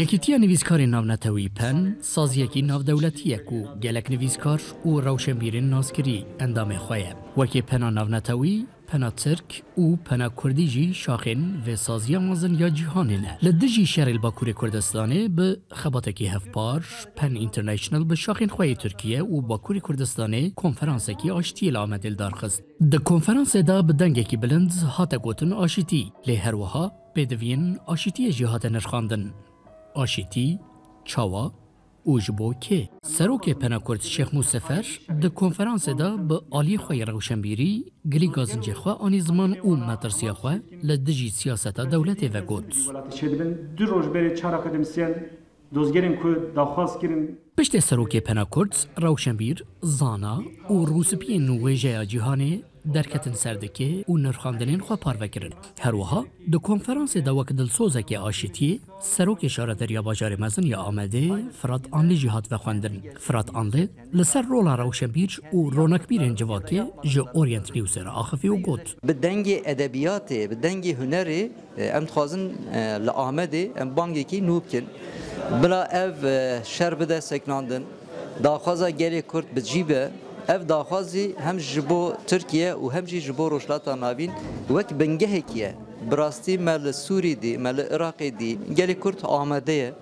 یەکیتیە نویسکاری ناونەتەوی پەن سازیەکی ناودەولەتیەک و گەلک نویسکار و ڕەوشەبیرن ناسکری ئەندامێ خۆیە وەکێ پەنا ناونەتەوی پەنا ترک و پەنا کوردیژی شاخێن وێ سازیە مازن یا جیهانێنە لە دژی شەرێل باکووری کوردستانێ بە خەباتێکی هەفپار پەن ئینتەرنشنل بە به خۆی تورکیە و باکووری کوردستانێ کۆنفرانسێکی ئاشتی لە ئامەدل دارخست د کۆنفرانسێدا بە دەنگێکی بلند هاتە گوتن ئاشتی لێ pêdiviyên aşîtiyê jî hate nirxandin. Aşîtî, çawa û ji bo kê. Serokê Penakurd Şex Musefer di konferansê da bi aliyê xwe ya rewşenbîrî, gilî gazincê xwe anî ziman û metirsiya xwe li dijî siyaseta dewletê ve got. Du roj berê çar akademisyen دۆزگەرین کو داخواست kirin Piştê serokê Penakurt, Rewşembîr, Zana û Rûspiyên wêjeya cîhanê derketin serdikê û nirxandinên xwe parvekirin. Her wiha di konferansê de wek dilsozekê aşîtiyê, serokê şarederiya bajarê mezin ya Amedê Firat Anlê jî hat vexwendirin. Firat Anlê li ser rola Rewşembîr û Ronekbîrên civakê ji Orient Newsê re axifî û got. Bi dengê edebiyatê, bi dengê hunerê em dixwazin li Amedê em bangekî nû bikin. Bila ev e, şer bide seknandin, daxwaza gelê Kurd bi cîbe, ev daxwazî hem ji bo Tirkiye û hem jî ji bo Rojhilata Navîn wek bingehekî ye. Bi rastî me li Sûrî dî, me li Iraqê dî, gelê Kurd amade ye.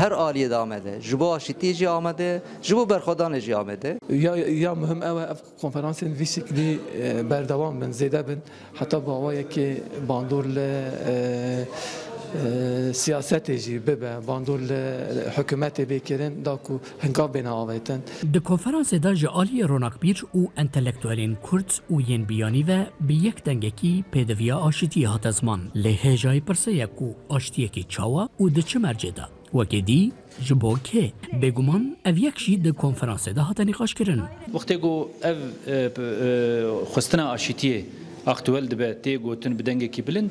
هر آلیه آمده جبو آشتی جی آمده جبو برخودان جی آمده یا یا مهم اوه اف کنفرانس ویسیک دی بردوام بن زیده بن حتی با که باندور ل سیاست جی به باندول حکومت بکرین دا کو هنگا بنا آویتن د کنفرانس دا جالی روناکبیر او انتلیکتوالین کرد او ین بیانی و به یک دنگکی پیدویا آشتی هات زمان له هجای پرسه یکو آشتی کی چاوا او د چه مرجه دا وکی دی جبو که بگمان او یک شی د کنفرانس دا هات نقاش کرن وقتی گو او خستنا آشتیه اختوال دبه تی گوتن بدنگه کی بلند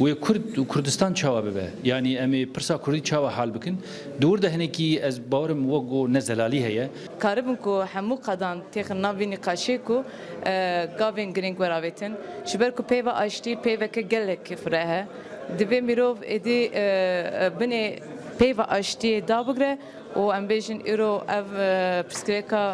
و کرد و کردستان چاوا به یعنی امی پرسا کردی چاوا حال بکن دور دهنه کی از باورم و گو نزلالی هه کاربم کو همو قدان تیغ ناوی نقاشی کو گاوین گرینگ وراویتن شبر کو پیوا اشتی پیوا که گلک فره دبه میرو ادی بنه پیو آشتی دا بگره و ام بیژن ایرو او پرسکریکا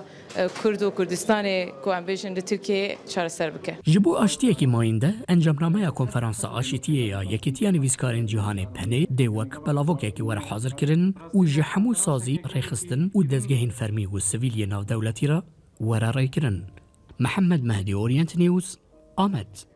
کرد و کردستان کو ام بیژن ده ترکیه چار سر بکه جبو آشتی که ماینده انجام نامه کنفرانس آشتی یا یکیتیان ویسکارین جهان پنه دی وک بلاوک که ور حاضر کرن و جحمو سازی ریخستن و دزگهین فرمی و سویلی ناو دولتی را ورا رای کرن محمد مهدی اورینت نیوز آمد